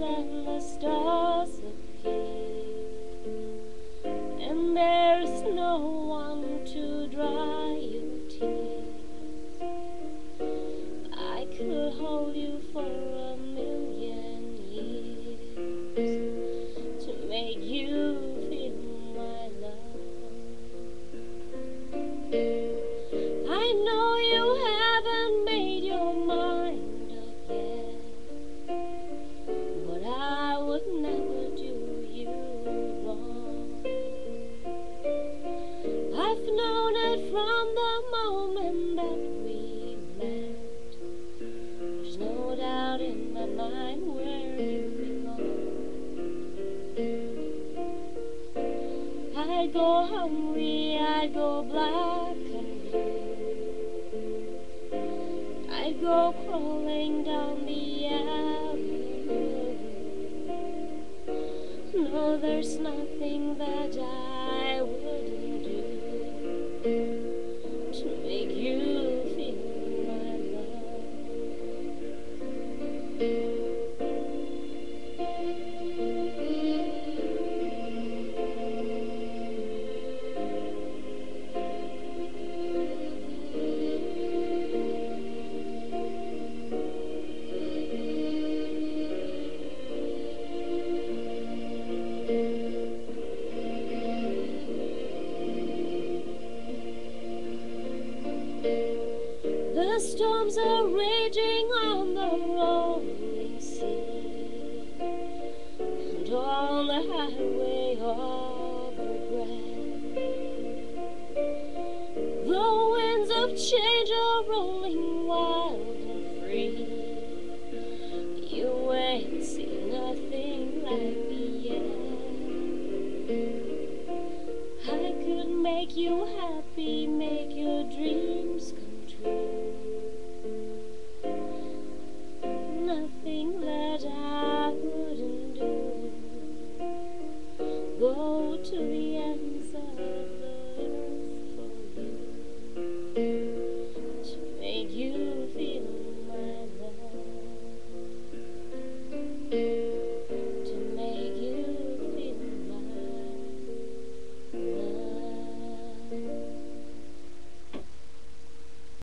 and the stars appear, and there is no one to dry your tears. I could hold you for a million years to make you. The moment that we met. There's no doubt in my mind where you belong. I go hungry, I go black and blue. I go crawling down the avenue. No, there's nothing that I The storms are raging on the rolling sea and on the highway of regret. The winds of change are rolling wild and free. You ain't seen nothing like me yet. I could make you happy, make your dreams